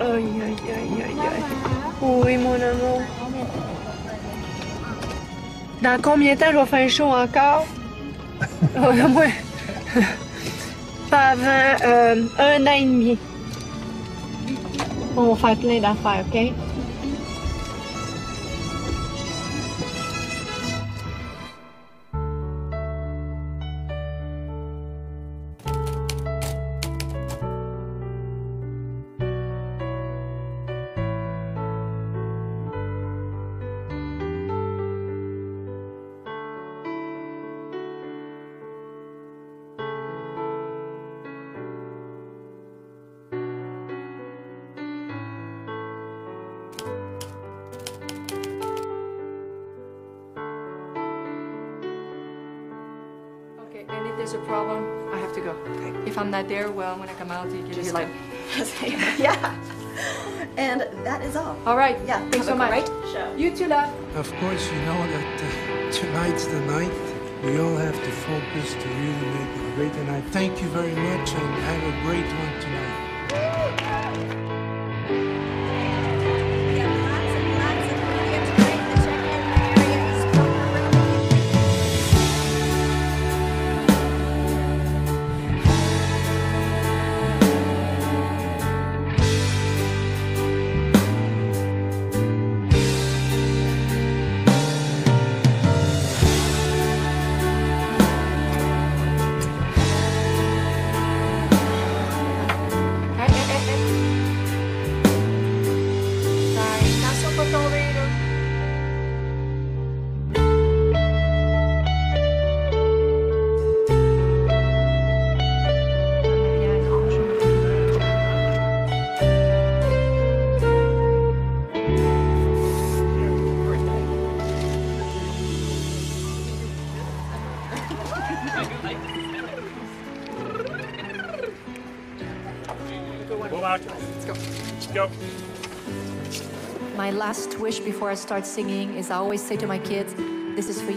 Aïe, aïe, aïe, aïe, aïe. Oui, mon amour. Dans combien de temps je vais faire chaud encore? Oh, moi, pas avant euh, un an et demi. On va faire plein d'affaires, OK? There, well, when I come out, you can just like- like. yeah. And that is all. All right. Yeah, Thanks so much. great show. You too, love. Of course, you know that uh, tonight's the night. We all have to focus to really make it great. And I thank you very much and have a great one tonight. Wish before I start singing is I always say to my kids, this is for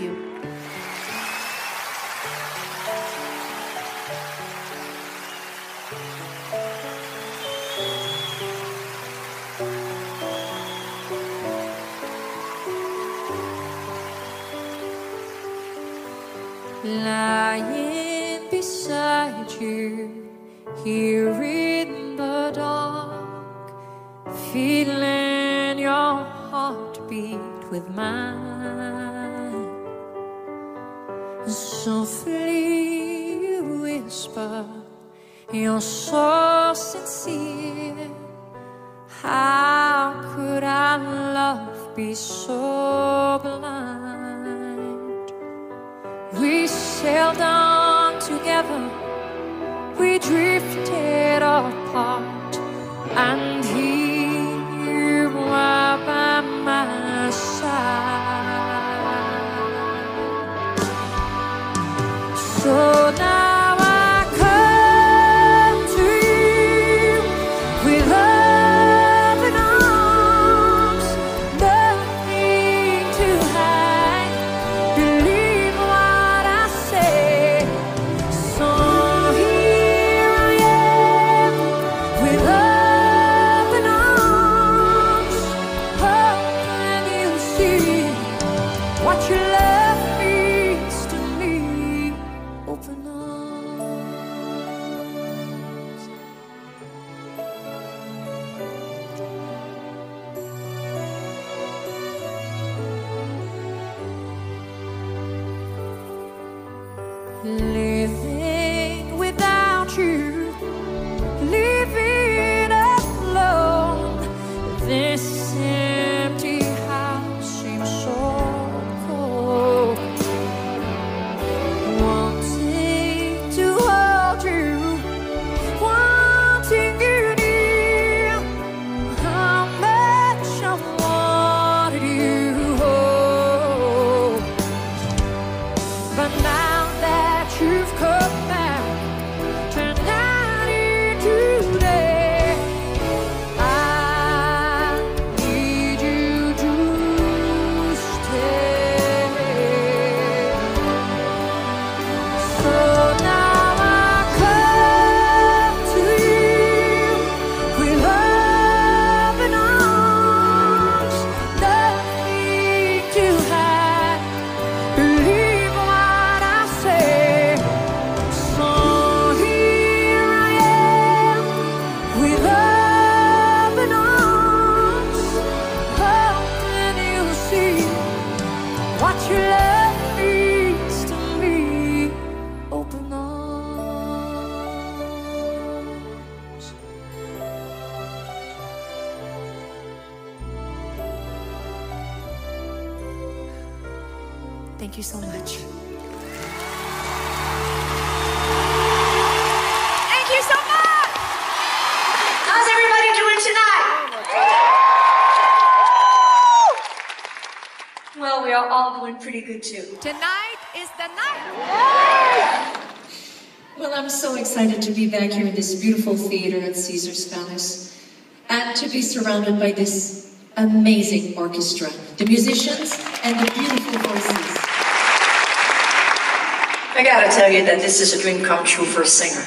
So now Thank you so much. Thank you so much. How's everybody doing tonight? Well, we are all doing pretty good too. Tonight is the night. Well, I'm so excited to be back here in this beautiful theater at Caesar's Palace and to be surrounded by this amazing orchestra, the musicians and the beautiful voices. I gotta tell you that this is a dream come true for a singer.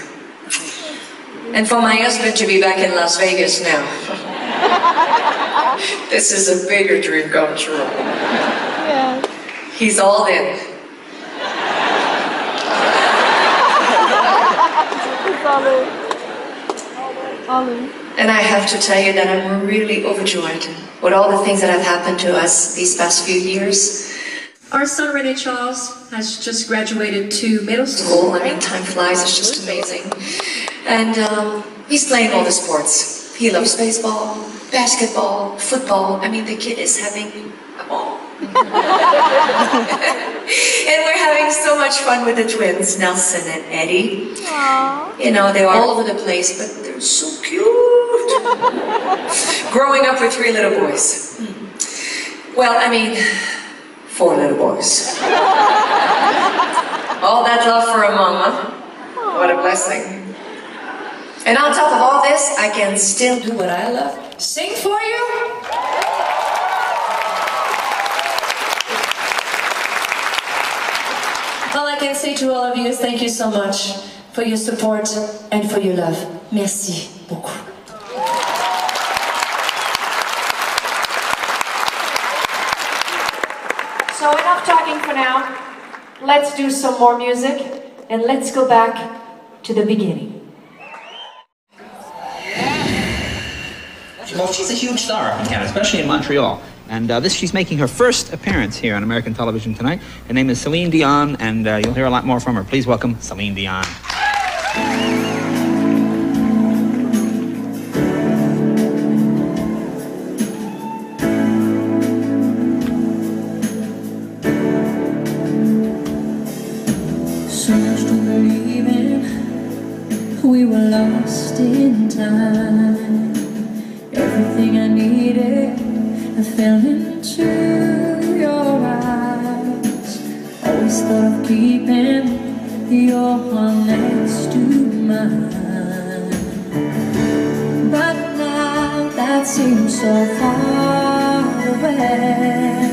And for my husband to be back in Las Vegas now. this is a bigger dream come true. He's all in. And I have to tell you that I'm really overjoyed with all the things that have happened to us these past few years. Our son Rene Charles has just graduated to middle school. I mean, time flies. It's just amazing. And um, he's playing all the sports. He loves baseball, basketball, football. I mean, the kid is having a ball. and we're having so much fun with the twins, Nelson and Eddy. You know, they're all over the place, but they're so cute. Growing up with three little boys. Well, I mean, four little boys. All that love for a mama. What a blessing. And on top of all this, I can still do what I love. Sing for you. All I can say to all of you is thank you so much for your support and for your love. Merci beaucoup. For now. Let's do some more music and let's go back to the beginning. Well, she's a huge star up in Canada, especially in Montreal. And uh, this, she's making her first appearance here on American television tonight. Her name is Celine Dion, and uh, you'll hear a lot more from her. Please welcome Celine Dion. Time. Everything I needed, I fell into your eyes. Always thought of keeping your heart next to mine. But now that seems so far away.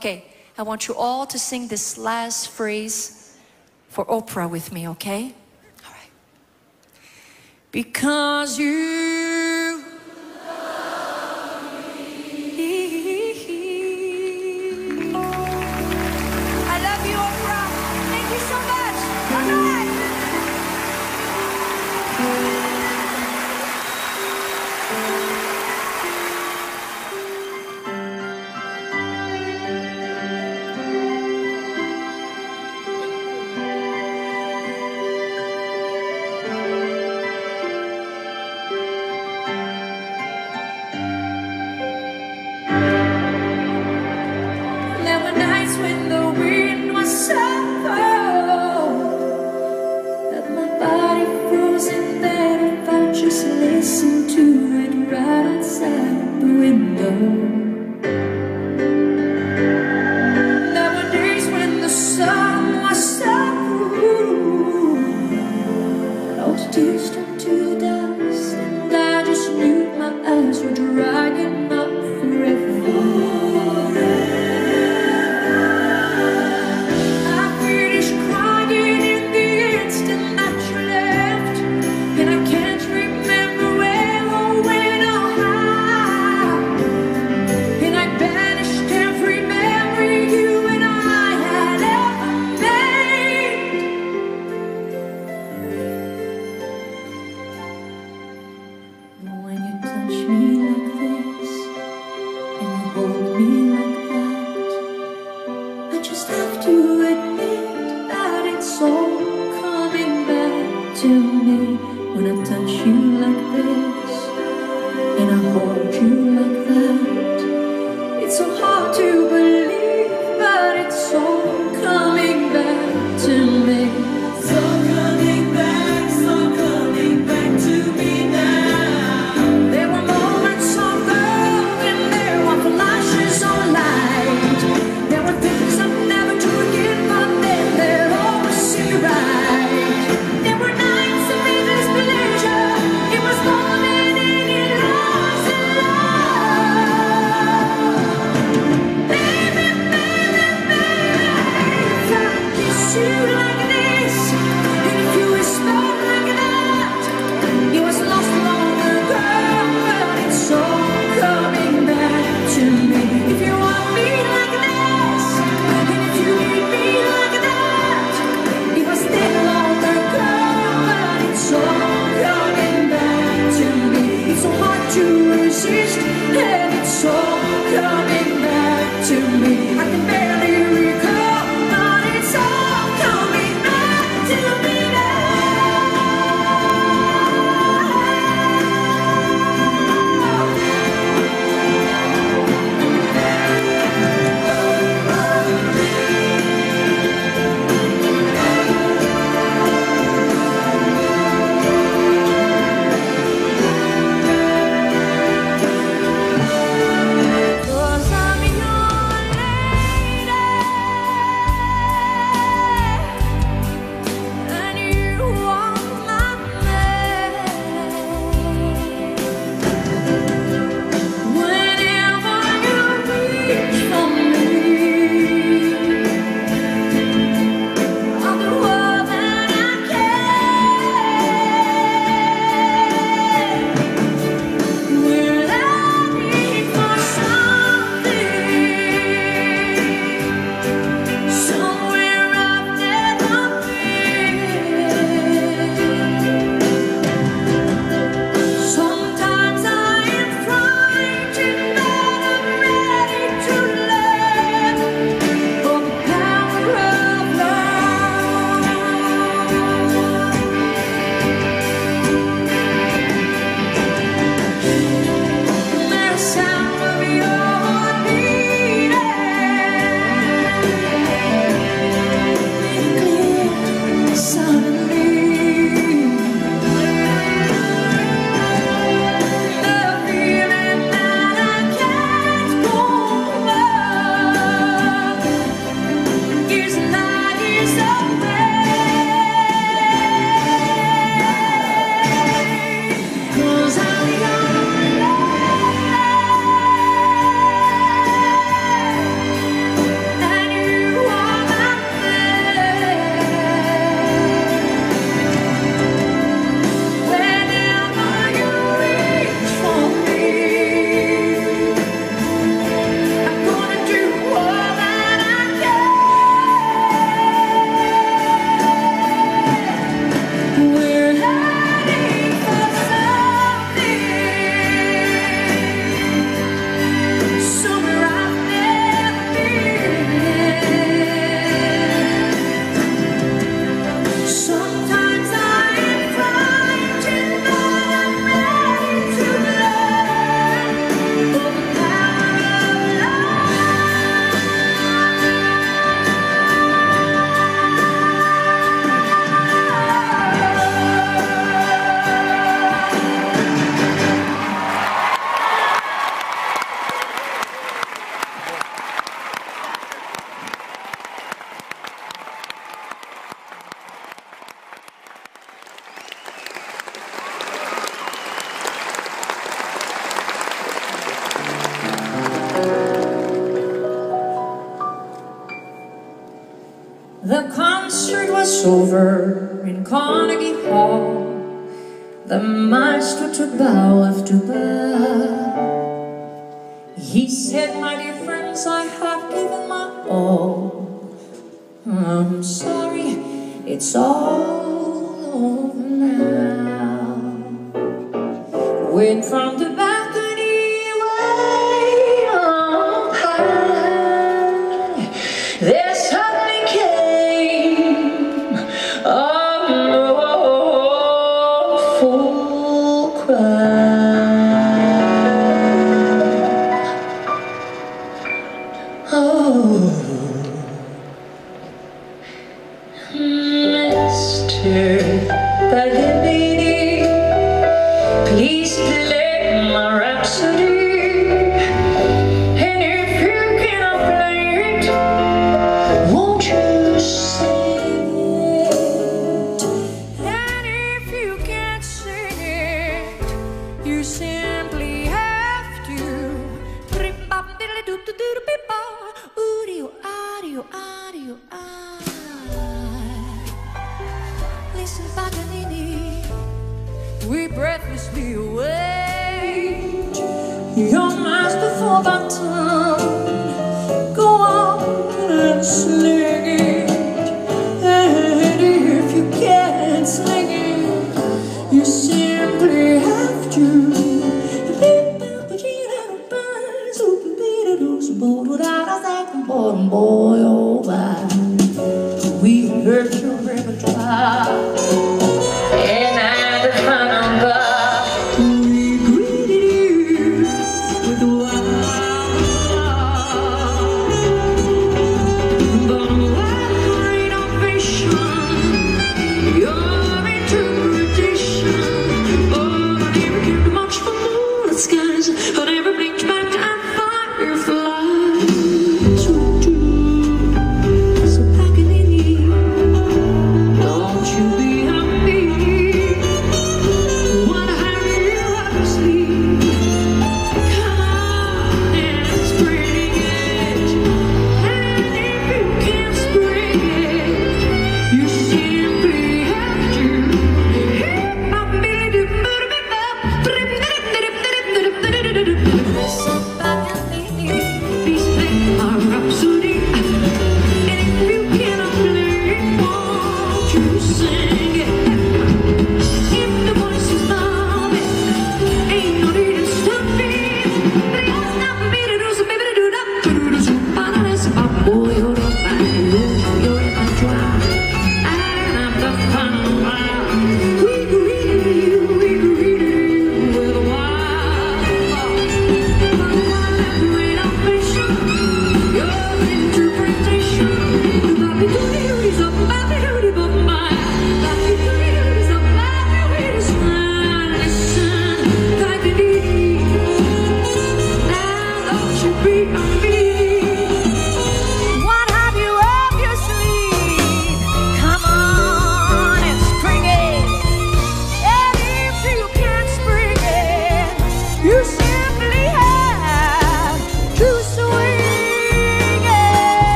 Okay, I want you all to sing this last phrase for Oprah with me, okay? All right. Because you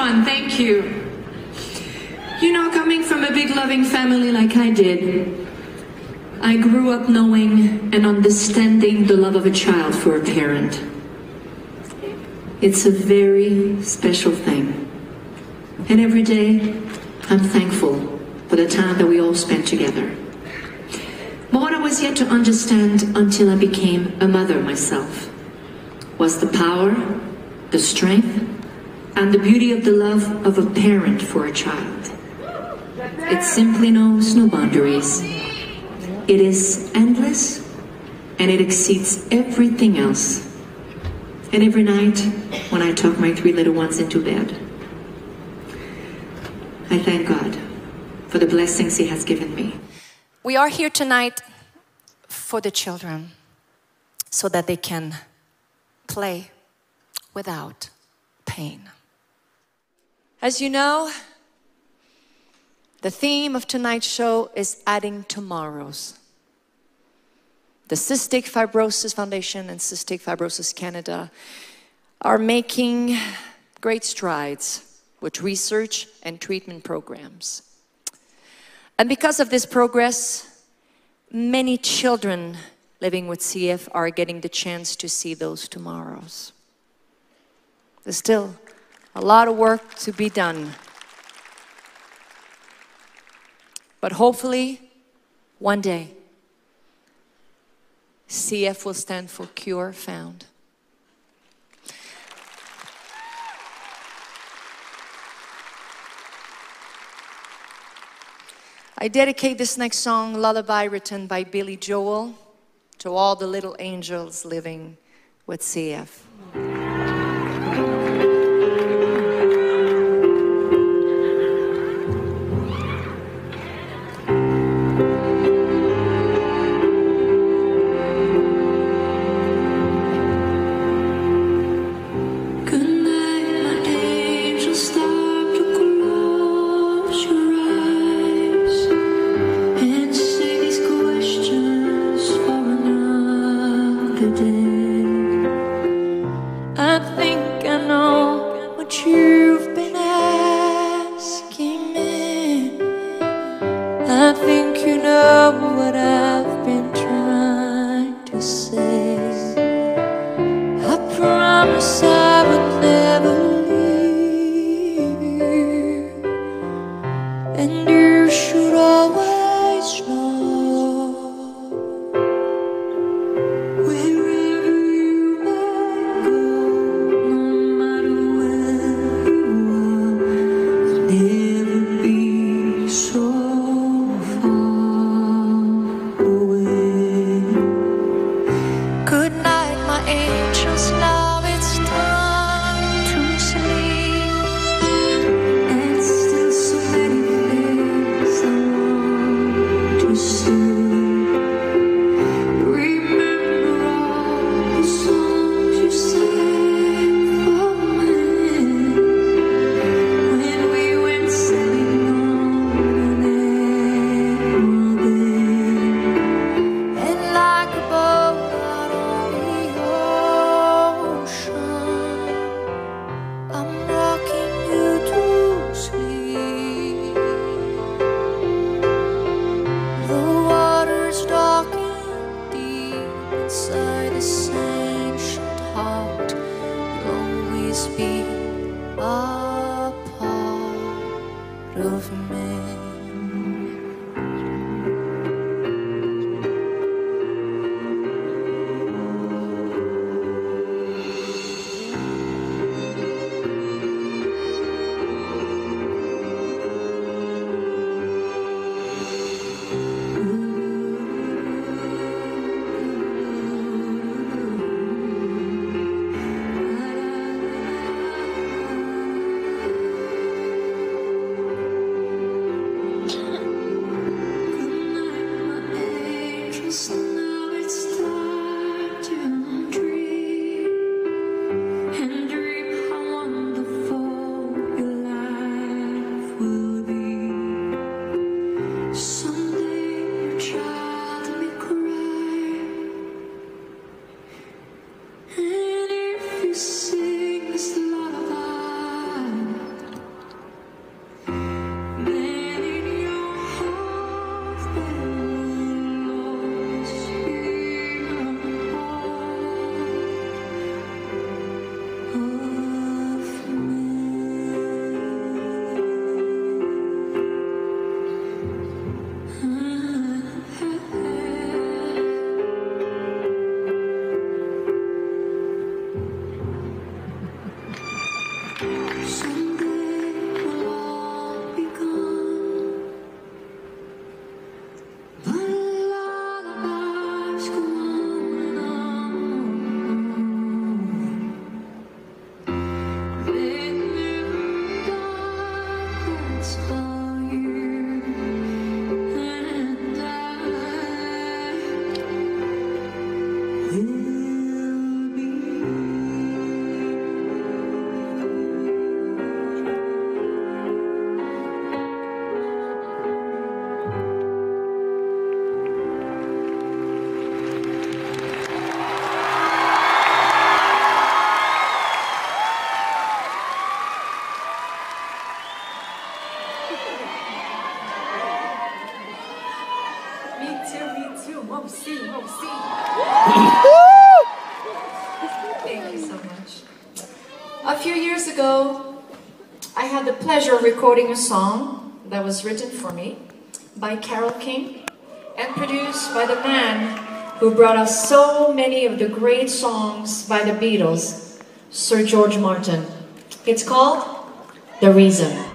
fun, thank you. You know, coming from a big loving family like I did, I grew up knowing and understanding the love of a child for a parent. It's a very special thing. And every day, I'm thankful for the time that we all spent together. But what I was yet to understand until I became a mother myself was the power, the strength, and the beauty of the love of a parent for a child. It simply knows no boundaries. It is endless and it exceeds everything else. And every night when I tuck my three little ones into bed, I thank God for the blessings He has given me. We are here tonight for the children so that they can play without pain. As you know, the theme of tonight's show is adding tomorrows. The Cystic Fibrosis Foundation and Cystic Fibrosis Canada are making great strides with research and treatment programs. And because of this progress, many children living with CF are getting the chance to see those tomorrows. There's still a lot of work to be done. But hopefully, one day, CF will stand for Cure Found. I dedicate this next song, Lullaby, written by Billy Joel, to all the little angels living with CF. a song that was written for me by Carole King and produced by the man who brought us so many of the great songs by the Beatles, Sir George Martin. It's called The Reason.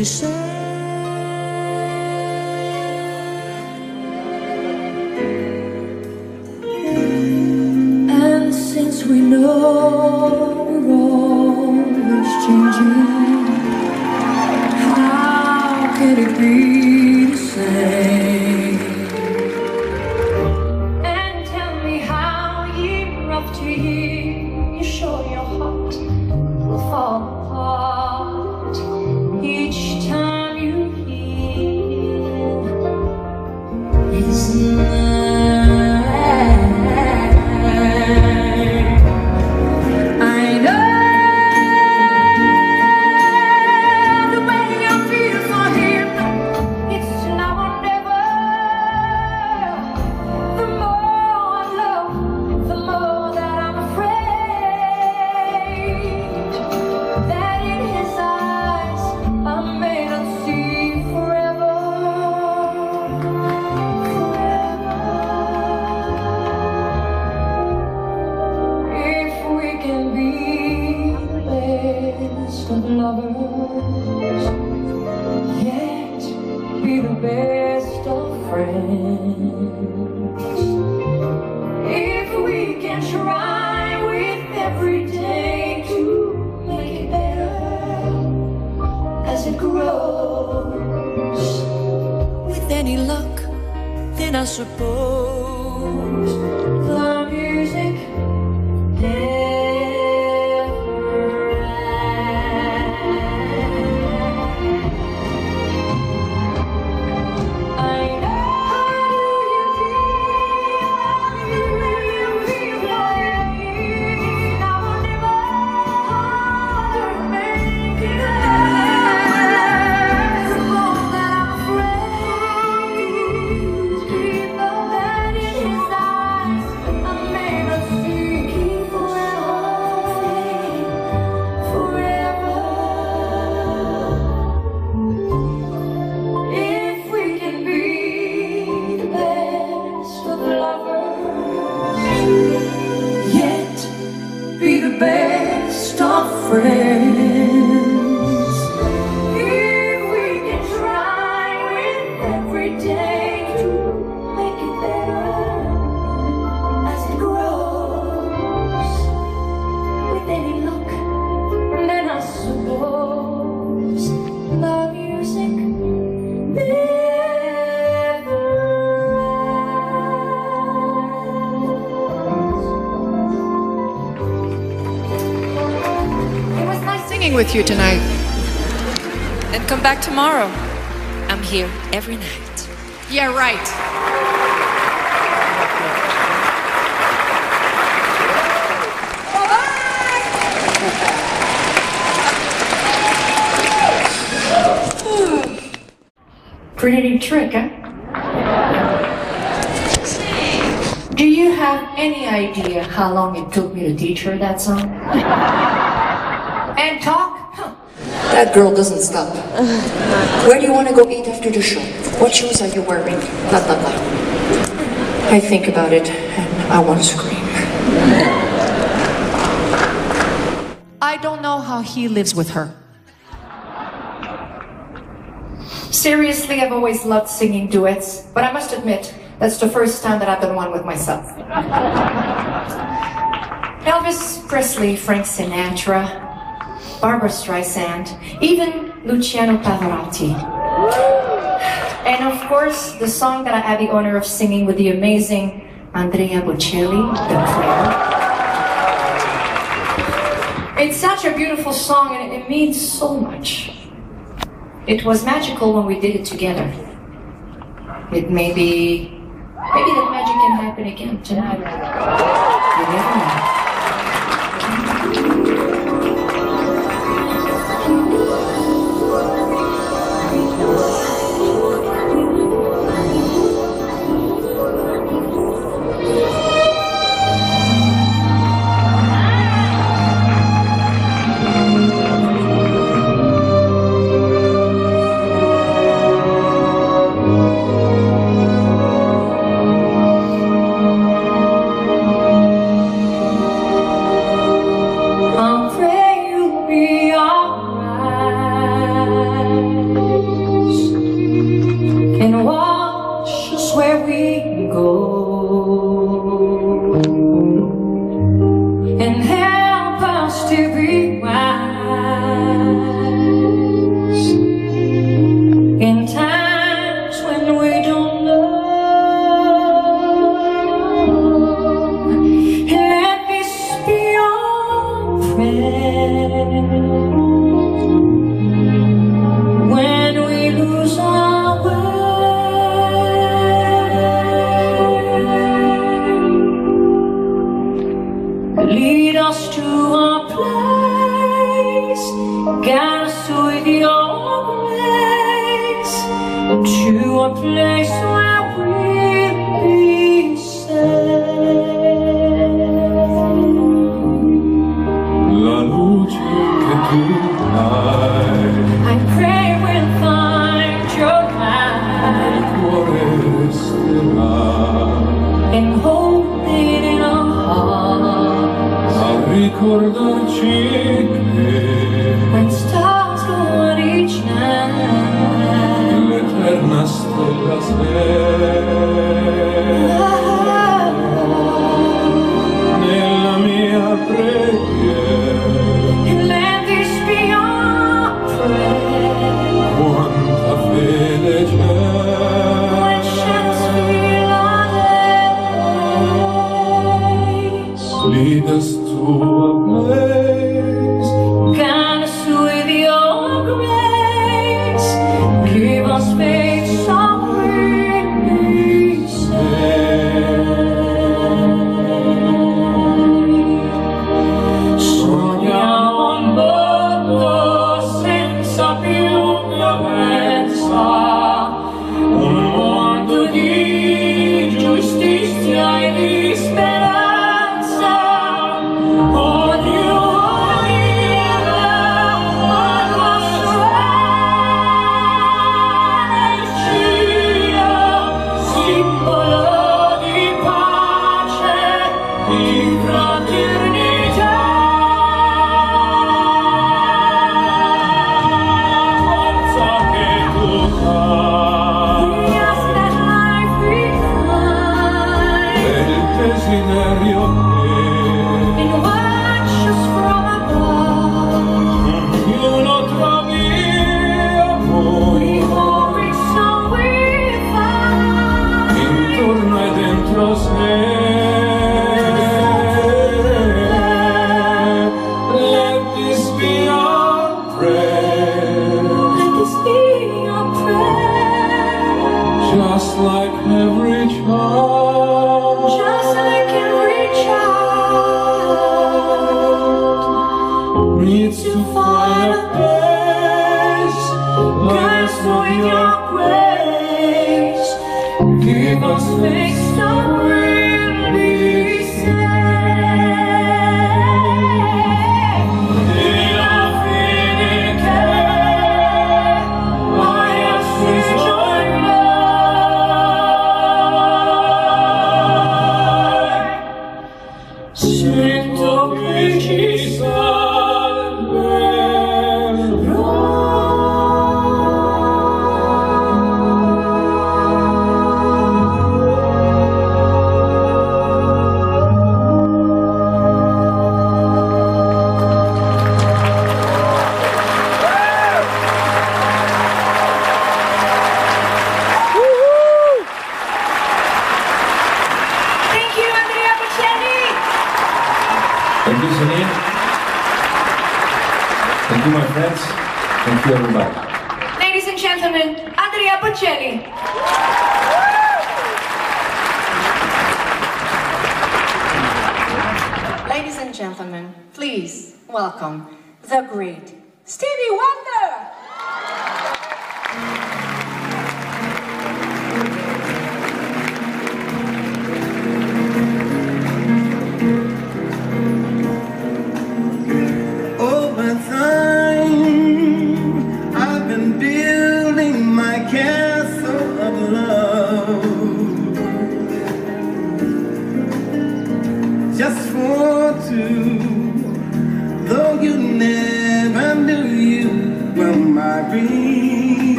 to say. their right. Pretty trick, huh? Do you have any idea how long it took me to teach her that song? girl doesn't stop. Where do you want to go eat after the show? What shoes are you wearing? Blah, blah, blah. I think about it and I want to scream. I don't know how he lives with her. Seriously, I've always loved singing duets, but I must admit, that's the first time that I've been one with myself. Elvis Presley, Frank Sinatra, Barbra Streisand, even Luciano Pavarotti. And of course, the song that I had the honor of singing with the amazing Andrea Bocelli, The Prayer. It's such a beautiful song and it means so much. It was magical when we did it together. It may be, maybe that magic can happen again tonight. You never know.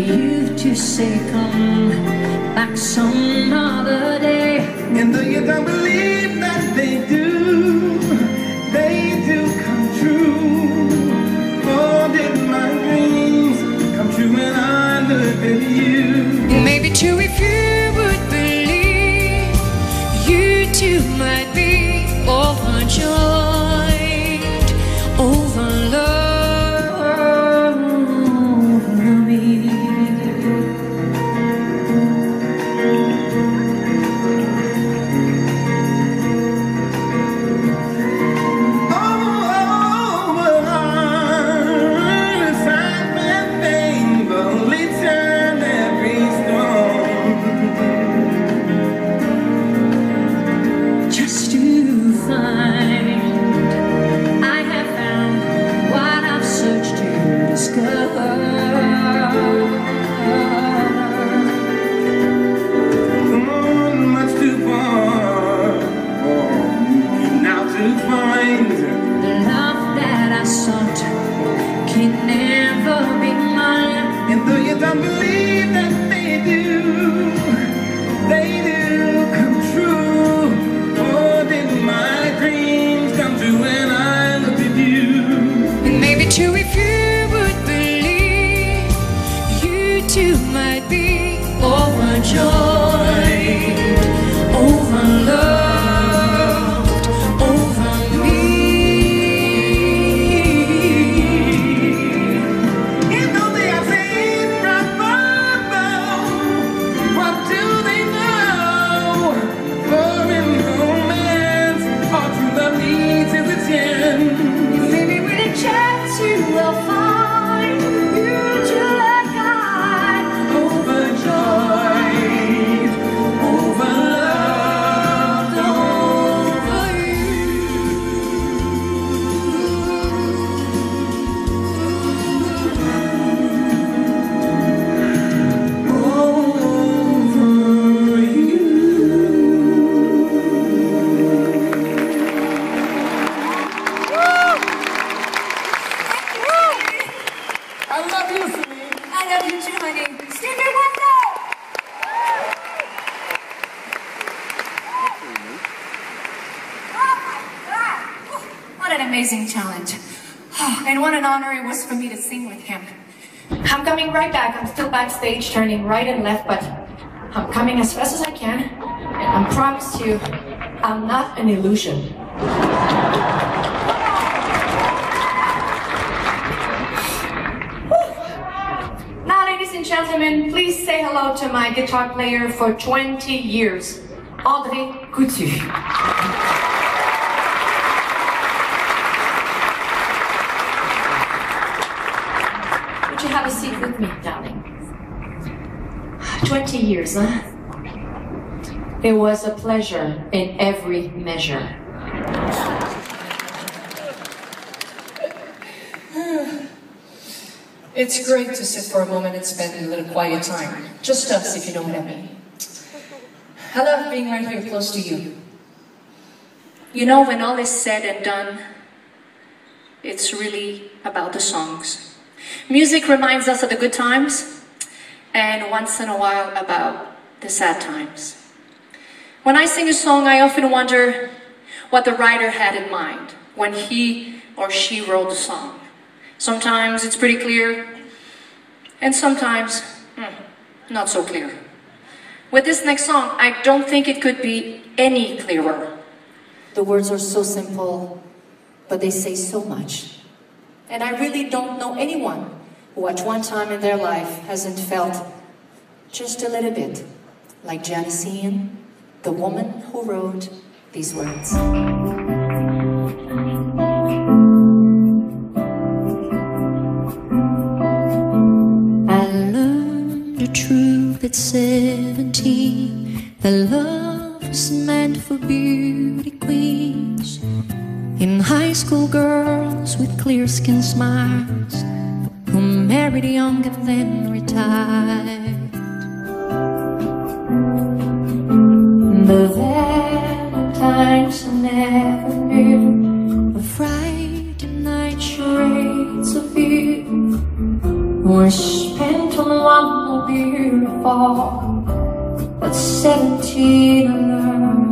you to say come back some other day. And though you don't believe that they do. right and left, but I'm coming as fast as I can, and I promise you, I'm not an illusion. now, ladies and gentlemen, please say hello to my guitar player for 20 years, André Coutu. Would you have a seat with me now? 20 years, huh? It was a pleasure in every measure. It's great to sit for a moment and spend a little quiet time. Just us, if you know what I mean. I love being right here close to you. You know, when all is said and done, it's really about the songs. Music reminds us of the good times, and once in a while about the sad times. When I sing a song, I often wonder what the writer had in mind when he or she wrote the song. Sometimes it's pretty clear, and sometimes hmm, not so clear. With this next song, I don't think it could be any clearer. The words are so simple, but they say so much. And I really don't know anyone who at one time in their life hasn't felt just a little bit like Janis Ian, the woman who wrote these words. I learned the truth at 17 that love is meant for beauty queens. In high school, girls with clear skin smiles who married young and then retired. The Valentines never knew The Friday night charades of you were spent on one beautiful but seventeen I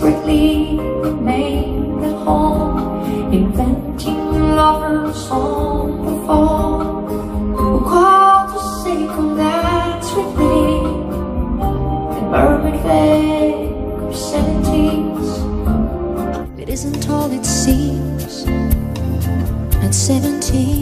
desperately remained at home inventing lovers on the phone who called to say dance with me? Burbank Lake or seventies It isn't all it seems. At 17.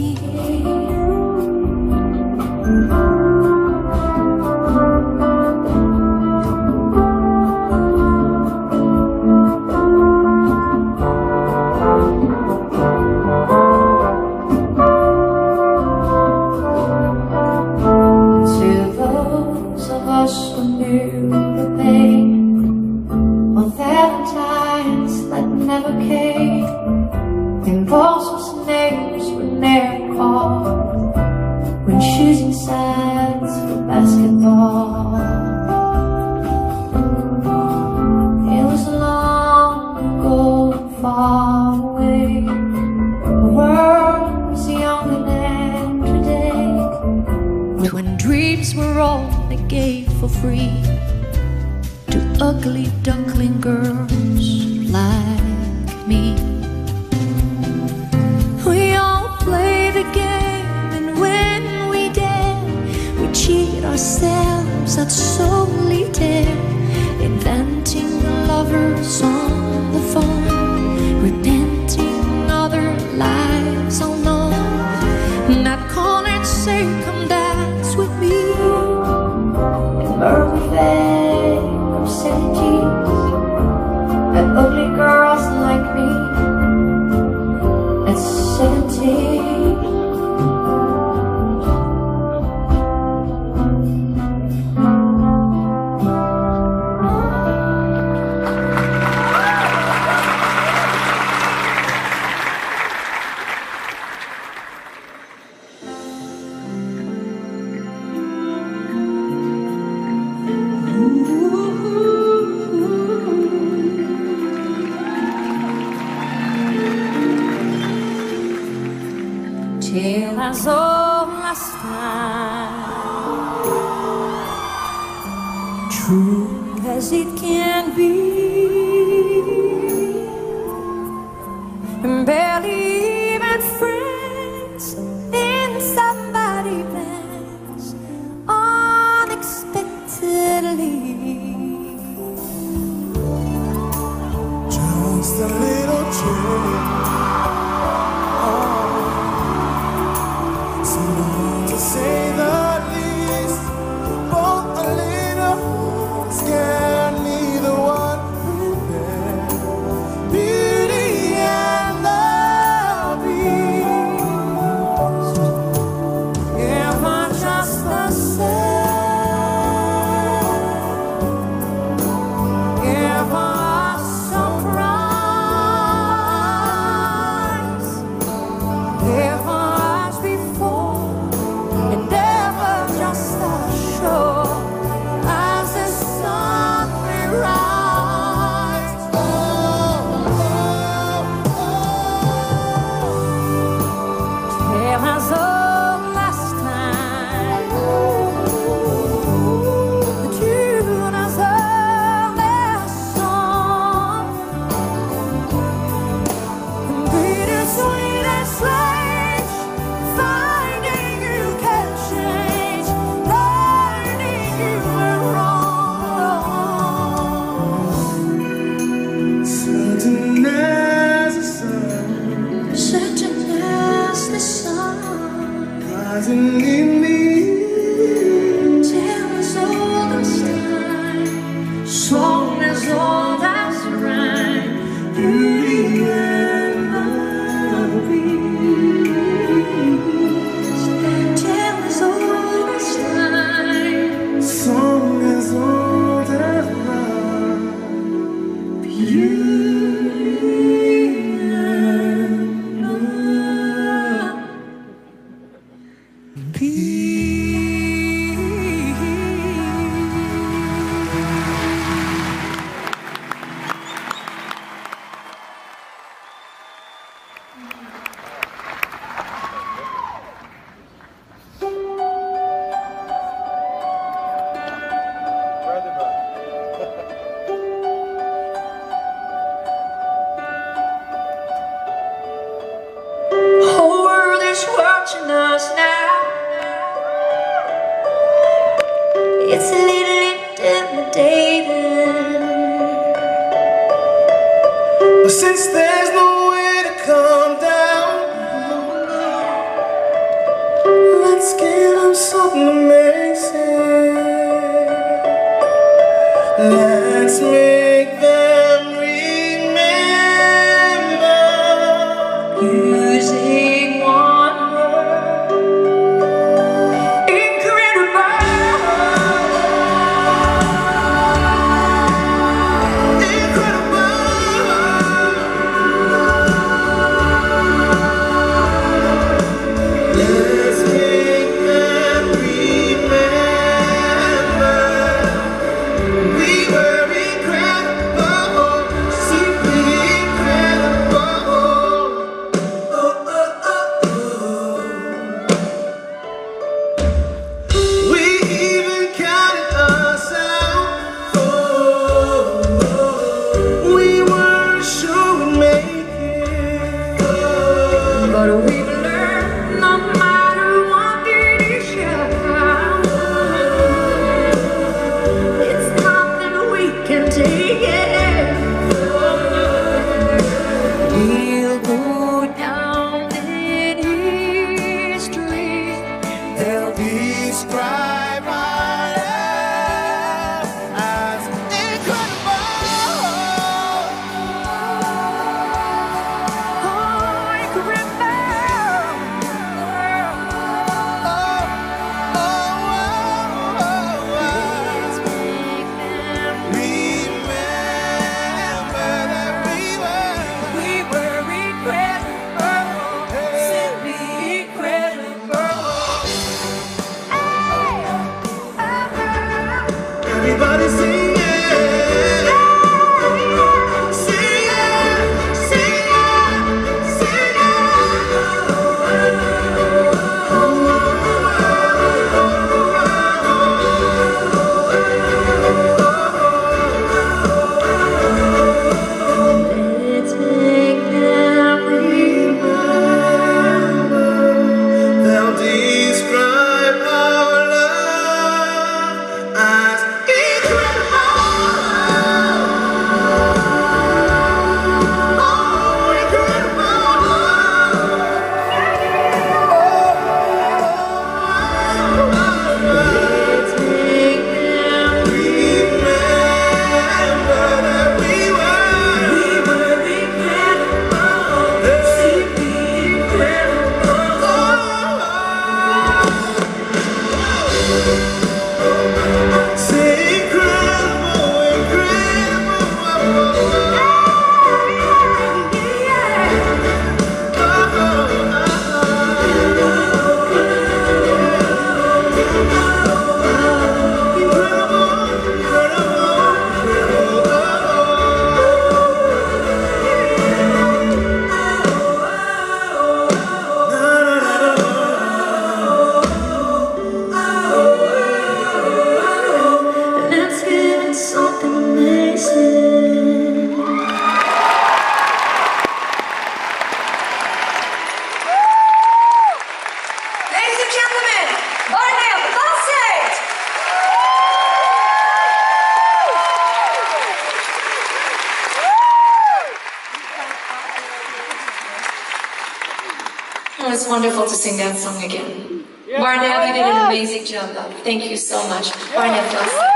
sing that song again. Yeah. Barnett, you did an amazing job. Thank you so much. Yeah. Barnett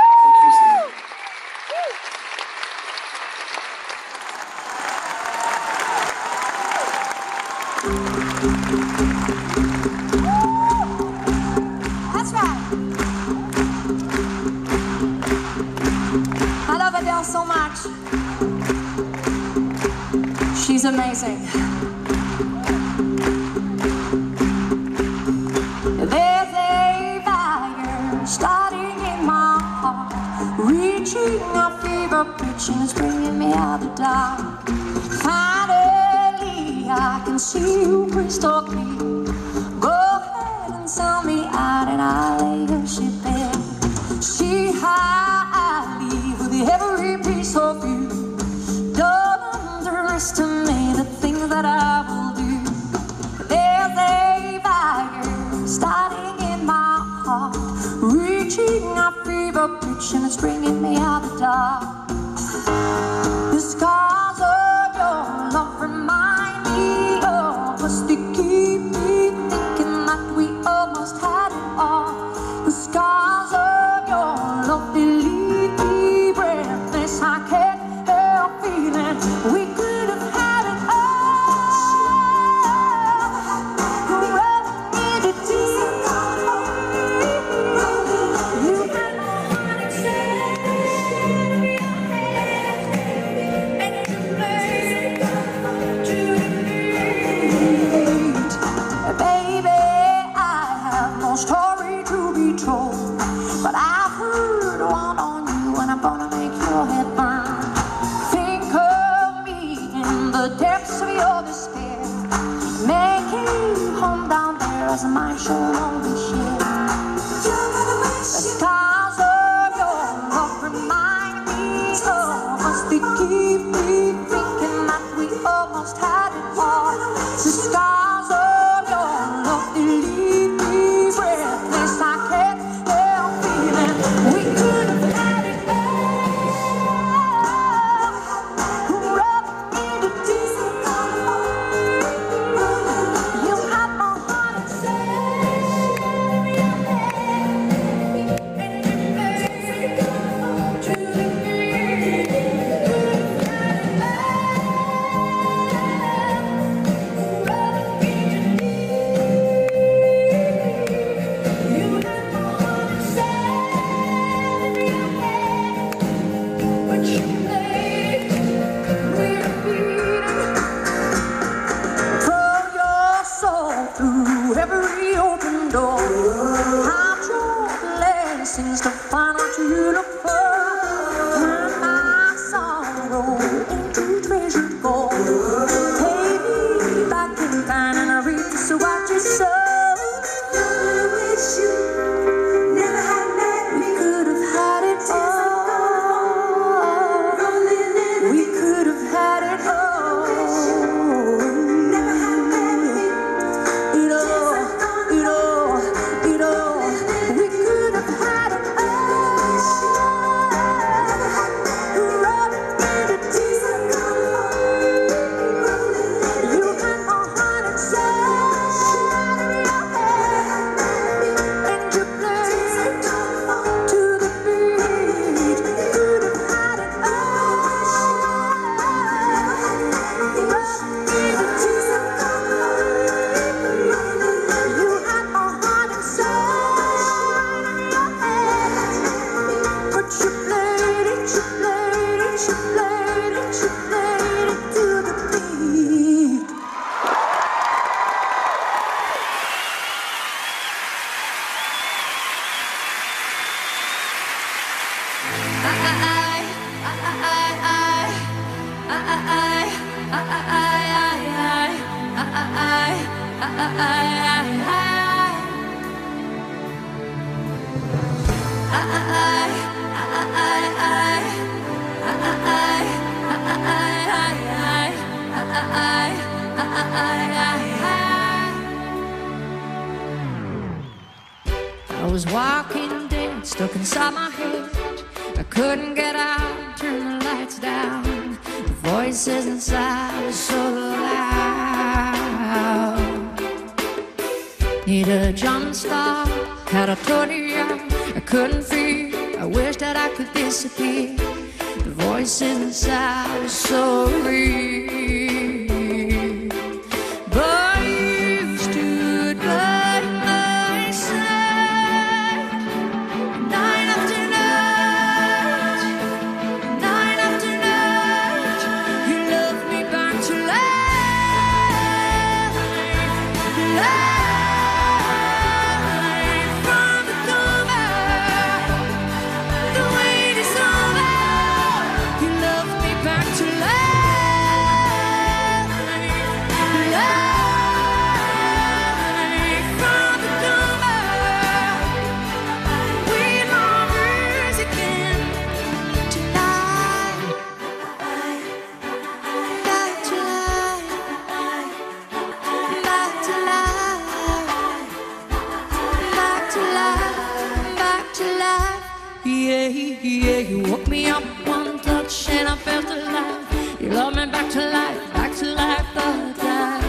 life, back to life, but I,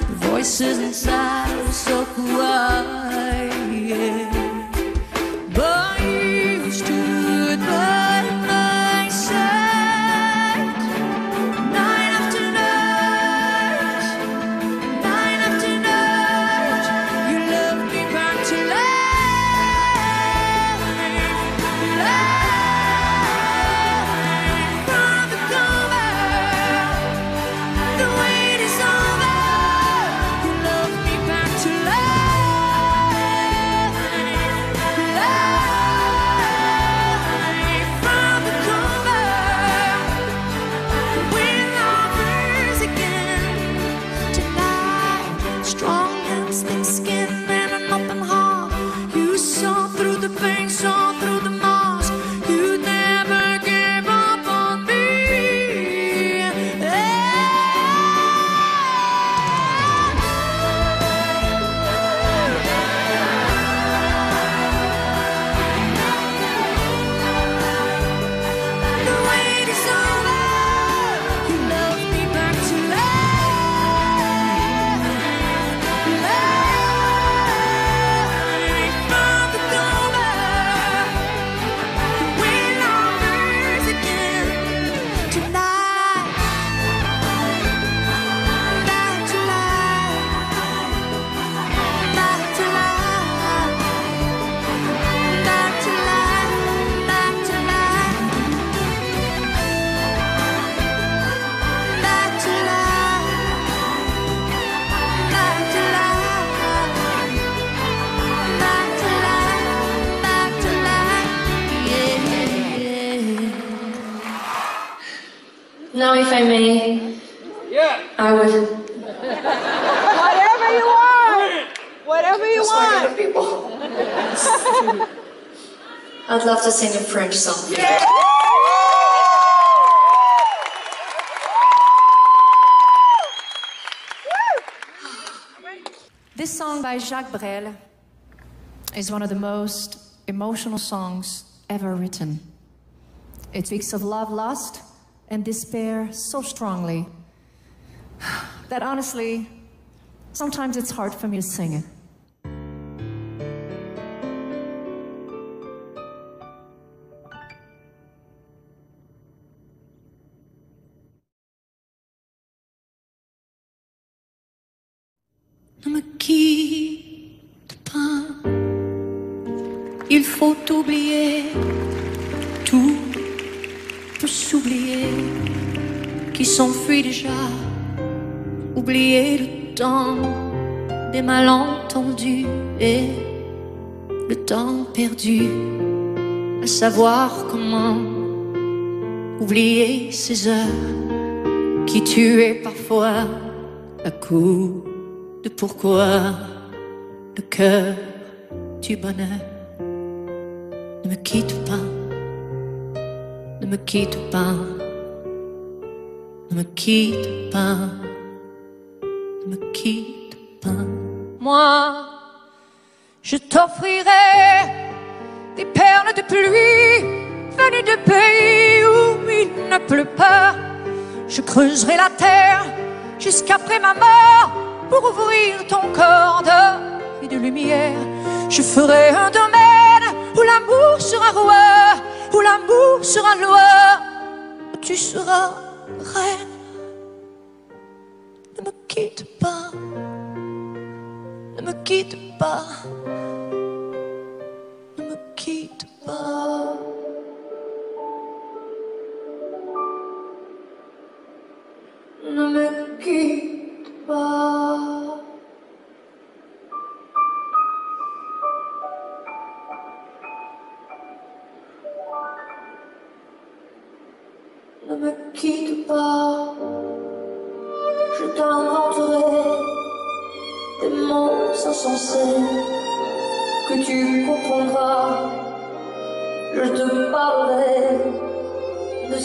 the voices inside were so quiet. I'd love to sing a French song. This song by Jacques Brel is one of the most emotional songs ever written. It speaks of love lost and despair so strongly that honestly, sometimes it's hard for me to sing it. Déjà. Oublier le temps des malentendus et le temps perdu à savoir comment oublier ces heures qui tuaient parfois à coup de pourquoi le cœur du bonheur ne me quitte pas, ne me quitte pas, ne me quitte pas, ne me quitte pas. Moi, je t'offrirai des perles de pluie venues de pays où il ne pleut pas. Je creuserai la terre jusqu'après ma mort pour ouvrir ton corps d'or et de lumière. Je ferai un domaine où l'amour sera roi, où l'amour sera loi, où tu seras Ne me quitte pas, ne me quitte pas, ne me quitte pas.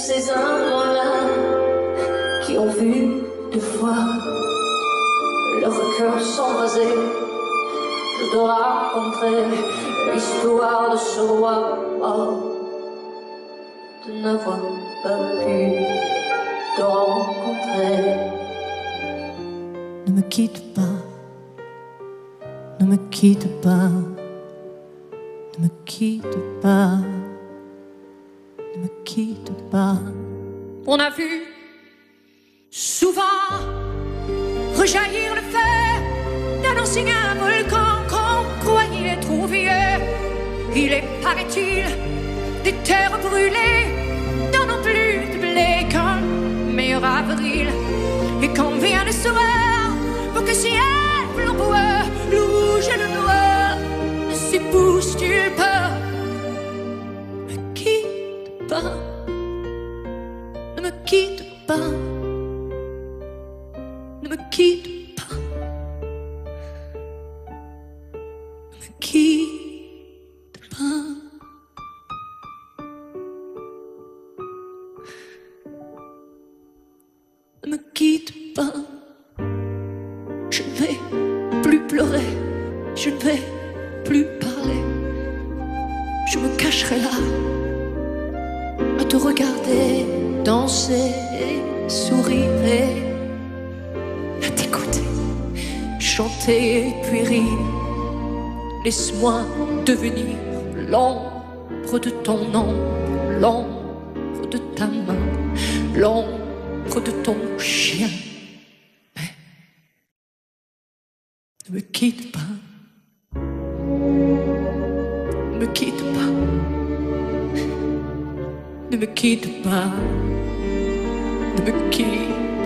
Ces amants-là qui ont vu deux fois leur cœur s'embraser. Je te raconterai l'histoire de ce roi oh, de n'avoir pas pu te rencontrer. Ne me quitte pas, ne me quitte pas, ne me quitte pas, quitte pas. On a vu souvent rejaillir le feu d'un ancien volcan qu'on croyait trop vieux. Il est, paraît-il, des terres brûlées dans non plus de blé qu'un meilleur avril. Et quand vient le soir, pour que ciel flamboie, pas, ne me quitte pas, ne me quitte pas, devenir l'ombre de ton nom, l'ombre de ta main, l'ombre de ton chien. Mais ne me quitte pas. Ne me quitte pas. Ne me quitte pas. Ne me quitte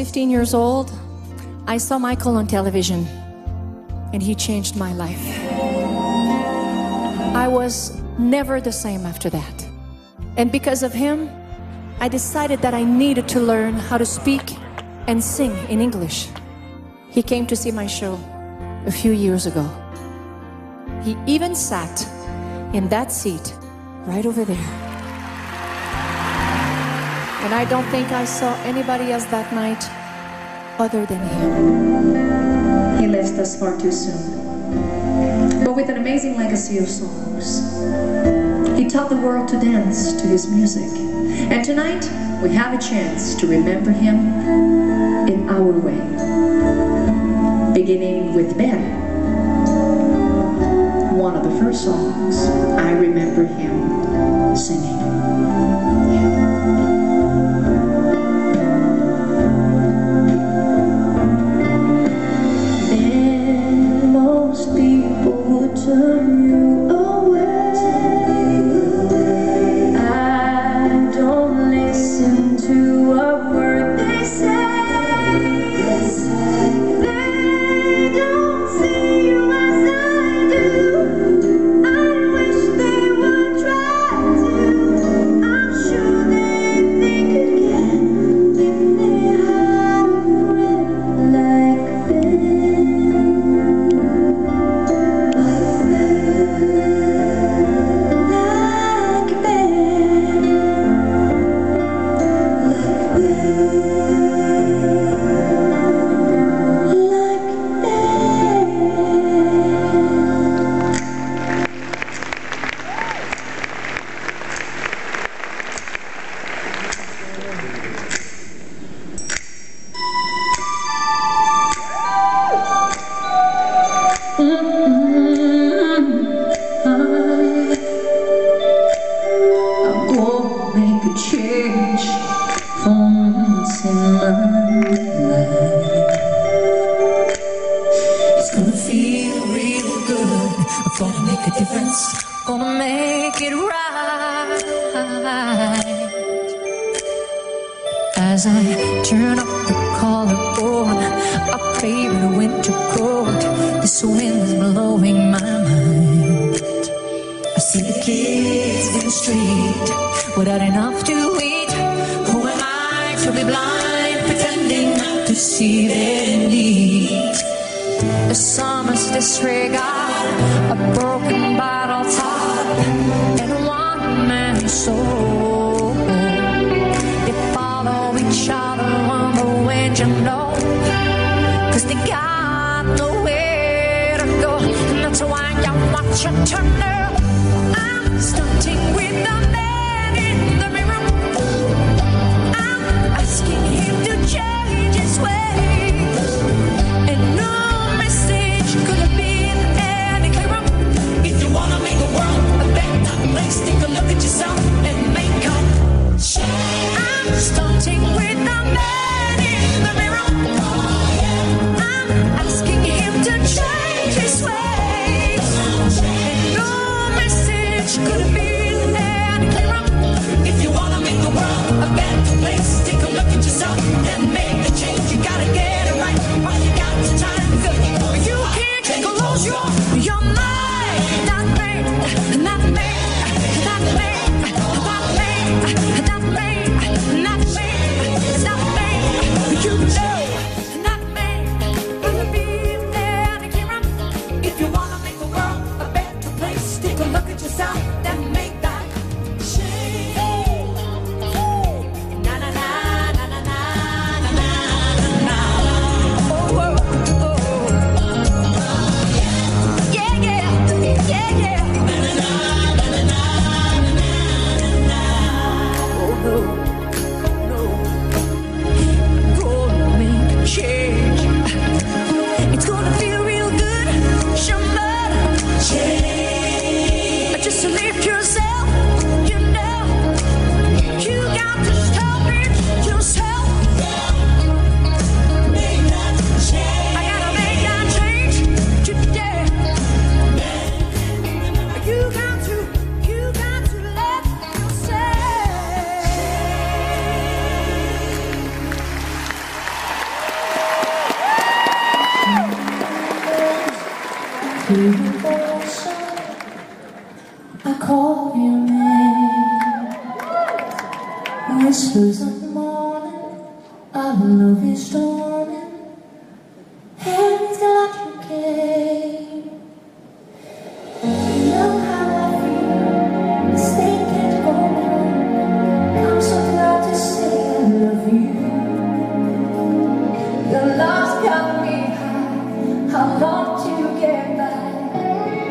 15 years old, I saw Michael on television and he changed my life. I was never the same after that. And because of him, I decided that I needed to learn how to speak and sing in English. He came to see my show a few years ago. He even sat in that seat right over there. And I don't think I saw anybody else that night other than him. He left us far too soon, but with an amazing legacy of songs. He taught the world to dance to his music. And tonight, we have a chance to remember him in our way. Beginning with Ben one of the first songs I remember him singing.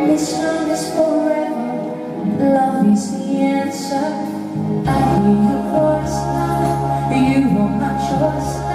This love is forever, love is the answer. I hear your voice now, you are my choice.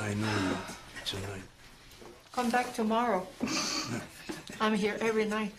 I know you tonight. Come back tomorrow. I'm here every night.